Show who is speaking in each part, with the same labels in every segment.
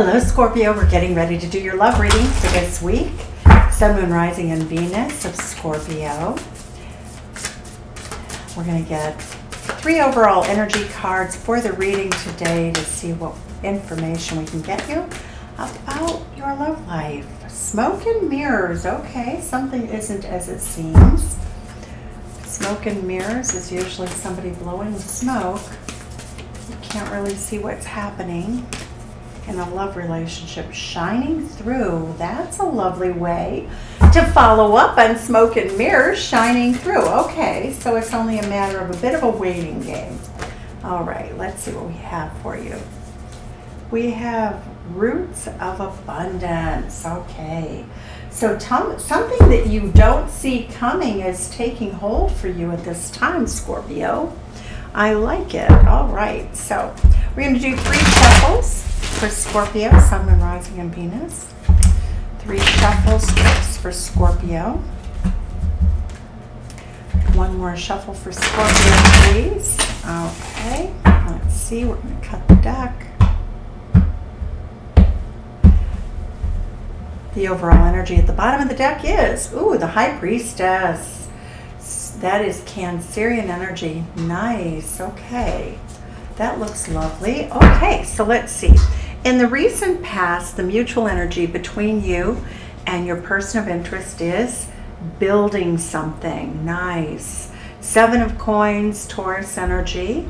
Speaker 1: Hello, Scorpio. We're getting ready to do your love reading for this week. Sun, Moon, Rising, and Venus of Scorpio. We're going to get three overall energy cards for the reading today to see what information we can get you about your love life. Smoke and mirrors. Okay, something isn't as it seems. Smoke and mirrors is usually somebody blowing smoke. You can't really see what's happening in a love relationship shining through. That's a lovely way to follow up on smoke and mirrors shining through. Okay, so it's only a matter of a bit of a waiting game. All right, let's see what we have for you. We have roots of abundance. Okay, so something that you don't see coming is taking hold for you at this time, Scorpio. I like it. All right, so we're going to do three shuffles for Scorpio, Sun, Moon, Rising, and Venus. Three shuffle strips for Scorpio. One more shuffle for Scorpio, please. Okay, let's see. We're going to cut the deck. The overall energy at the bottom of the deck is, ooh, the High Priestess. That is Cancerian energy. Nice. Okay. That looks lovely. Okay, so let's see. In the recent past, the mutual energy between you and your person of interest is building something. Nice. Seven of coins, Taurus energy.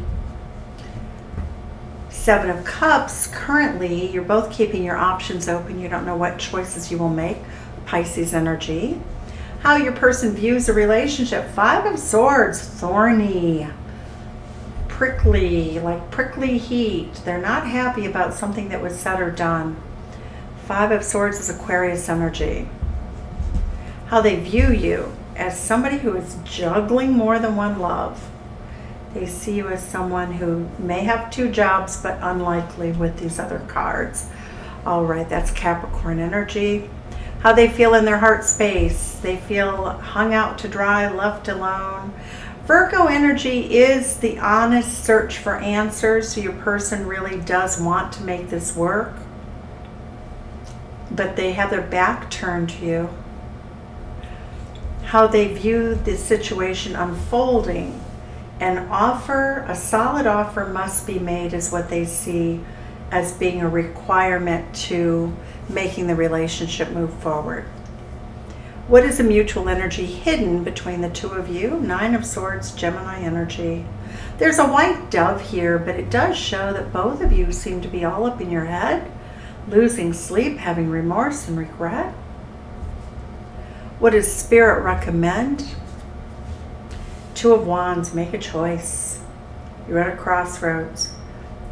Speaker 1: Seven of cups, currently you're both keeping your options open. You don't know what choices you will make. Pisces energy. How your person views a relationship. Five of swords, thorny prickly, like prickly heat. They're not happy about something that was said or done. Five of Swords is Aquarius energy. How they view you as somebody who is juggling more than one love. They see you as someone who may have two jobs, but unlikely with these other cards. All right, that's Capricorn energy. How they feel in their heart space. They feel hung out to dry, left alone. Virgo energy is the honest search for answers. So your person really does want to make this work, but they have their back turned to you. How they view the situation unfolding. An offer, a solid offer must be made is what they see as being a requirement to making the relationship move forward. What is a mutual energy hidden between the two of you? Nine of Swords, Gemini energy. There's a white dove here, but it does show that both of you seem to be all up in your head, losing sleep, having remorse and regret. What does Spirit recommend? Two of Wands, make a choice. You're at a crossroads.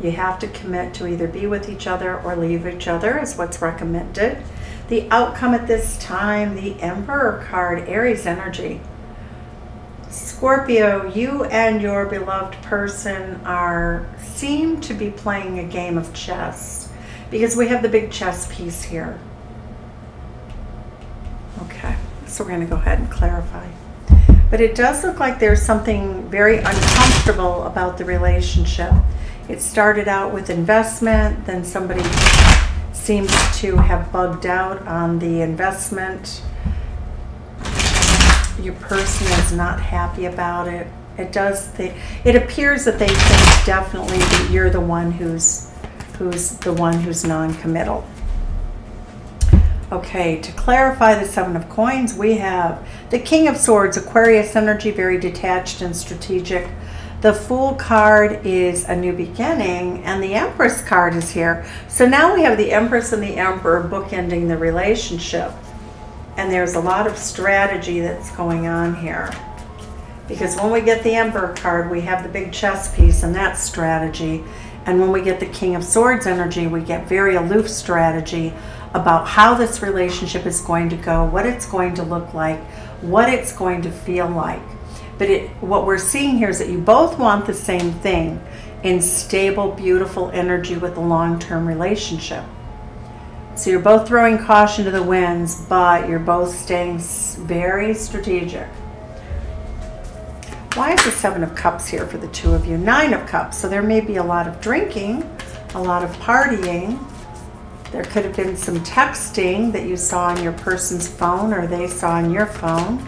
Speaker 1: You have to commit to either be with each other or leave each other, is what's recommended. The outcome at this time, the Emperor card, Aries energy. Scorpio, you and your beloved person are seem to be playing a game of chess because we have the big chess piece here. Okay, so we're going to go ahead and clarify. But it does look like there's something very uncomfortable about the relationship. It started out with investment, then somebody seems to have bugged out on the investment. Your person is not happy about it. It does. It appears that they think definitely that you're the one who's who's the one who's non-committal. Okay, to clarify the Seven of Coins, we have the King of Swords, Aquarius energy, very detached and strategic. The Fool card is a new beginning, and the Empress card is here. So now we have the Empress and the Emperor bookending the relationship. And there's a lot of strategy that's going on here. Because when we get the Emperor card, we have the big chess piece, and that's strategy. And when we get the King of Swords energy, we get very aloof strategy about how this relationship is going to go, what it's going to look like, what it's going to feel like. But it, what we're seeing here is that you both want the same thing in stable, beautiful energy with a long-term relationship. So you're both throwing caution to the winds, but you're both staying very strategic. Why is the Seven of Cups here for the two of you? Nine of Cups. So there may be a lot of drinking, a lot of partying. There could have been some texting that you saw on your person's phone or they saw on your phone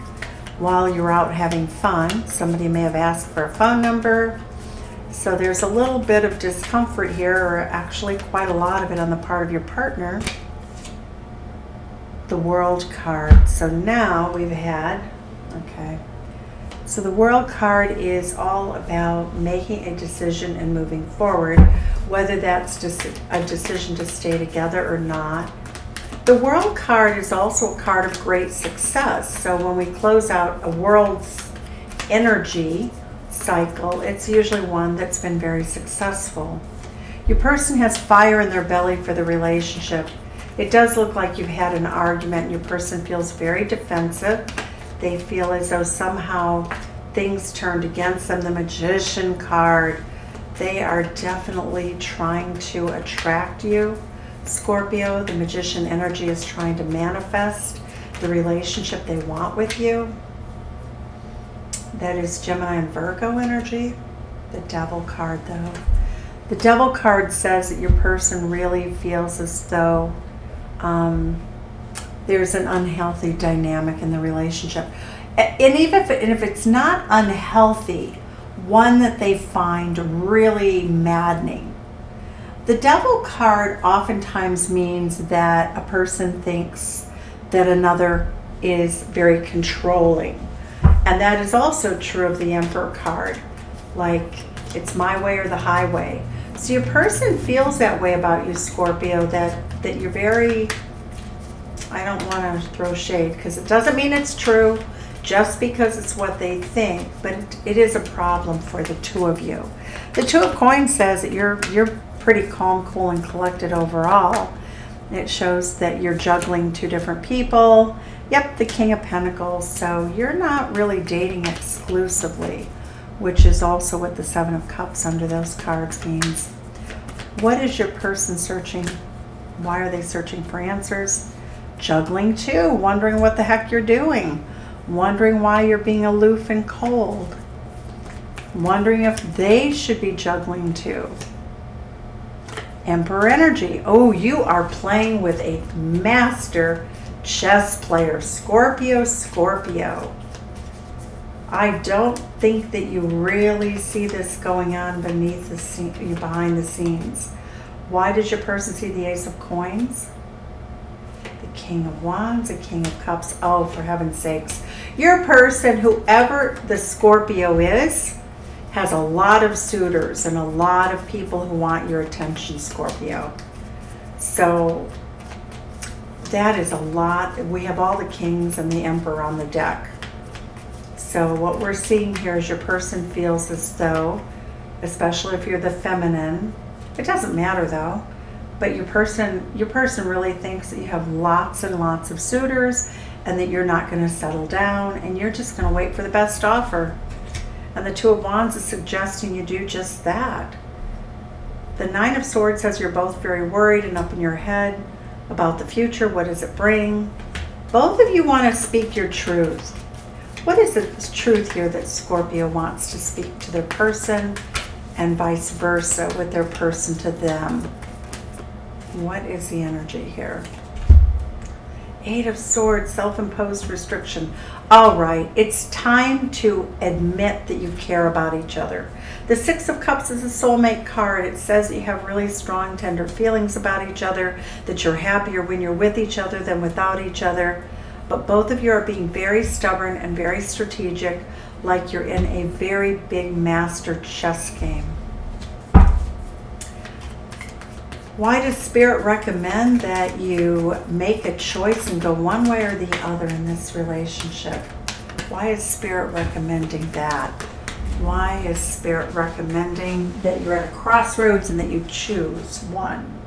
Speaker 1: while you're out having fun. Somebody may have asked for a phone number. So there's a little bit of discomfort here, or actually quite a lot of it on the part of your partner. The World card. So now we've had, okay. So the World card is all about making a decision and moving forward, whether that's just a decision to stay together or not. The World card is also a card of great success. So when we close out a World's energy cycle, it's usually one that's been very successful. Your person has fire in their belly for the relationship. It does look like you've had an argument and your person feels very defensive. They feel as though somehow things turned against them. The Magician card, they are definitely trying to attract you Scorpio, the magician energy is trying to manifest the relationship they want with you. That is Gemini and Virgo energy. The devil card though. The devil card says that your person really feels as though um, there's an unhealthy dynamic in the relationship. And even if, and if it's not unhealthy, one that they find really maddening the devil card oftentimes means that a person thinks that another is very controlling. And that is also true of the emperor card. Like, it's my way or the highway. So your person feels that way about you, Scorpio, that, that you're very, I don't want to throw shade because it doesn't mean it's true just because it's what they think, but it, is a problem for the two of you. The Two of Coins says that you're, you're pretty calm, cool, and collected overall. It shows that you're juggling two different people. Yep, the King of Pentacles. So you're not really dating exclusively, which is also what the Seven of Cups under those cards means. What is your person searching? Why are they searching for answers? Juggling too, wondering what the heck you're doing. Wondering why you're being aloof and cold. Wondering if they should be juggling too. Emperor energy. Oh, you are playing with a master chess player. Scorpio, Scorpio. I don't think that you really see this going on beneath the scene, behind the scenes. Why does your person see the Ace of Coins? The King of Wands, the King of Cups. Oh, for heaven's sakes. Your person, whoever the Scorpio is, has a lot of suitors and a lot of people who want your attention, Scorpio. So that is a lot. We have all the kings and the emperor on the deck. So what we're seeing here is your person feels as though, especially if you're the feminine, it doesn't matter though, but your person, your person really thinks that you have lots and lots of suitors and that you're not going to settle down and you're just going to wait for the best offer. And the Two of Wands is suggesting you do just that. The Nine of Swords says you're both very worried and up in your head about the future. What does it bring? Both of you want to speak your truth. What is the truth here that Scorpio wants to speak to their person and vice versa with their person to them? What is the energy here? Eight of Swords, self-imposed restriction. All right, it's time to admit that you care about each other. The Six of Cups is a soulmate card. It says that you have really strong, tender feelings about each other, that you're happier when you're with each other than without each other. But both of you are being very stubborn and very strategic, like you're in a very big master chess game. Why does Spirit recommend that you make a choice and go one way or the other in this relationship? Why is Spirit recommending that? Why is Spirit recommending that you're at a crossroads and that you choose one?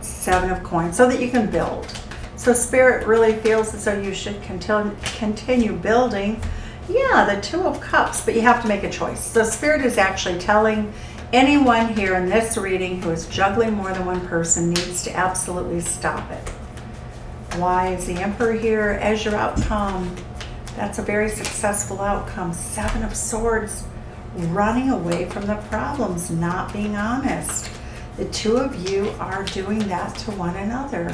Speaker 1: Seven of coins, so that you can build. So Spirit really feels as though you should continue building. Yeah, the Two of Cups, but you have to make a choice. So Spirit is actually telling Anyone here in this reading who is juggling more than one person needs to absolutely stop it. Why is the Emperor here as your outcome? That's a very successful outcome. Seven of Swords, running away from the problems, not being honest. The two of you are doing that to one another.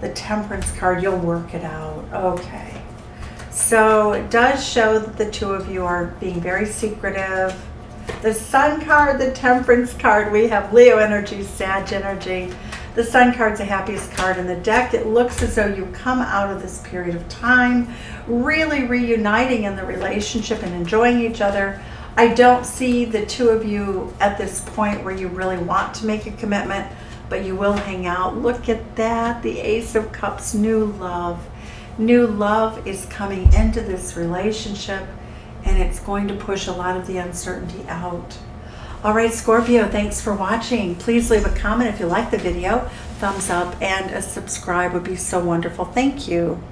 Speaker 1: The temperance card, you'll work it out. Okay. So it does show that the two of you are being very secretive. The sun card, the temperance card, we have Leo energy, Sag energy. The sun card's the happiest card in the deck. It looks as though you come out of this period of time really reuniting in the relationship and enjoying each other. I don't see the two of you at this point where you really want to make a commitment, but you will hang out. Look at that, the Ace of Cups, new love. New love is coming into this relationship and it's going to push a lot of the uncertainty out. All right, Scorpio, thanks for watching. Please leave a comment if you like the video, thumbs up, and a subscribe would be so wonderful. Thank you.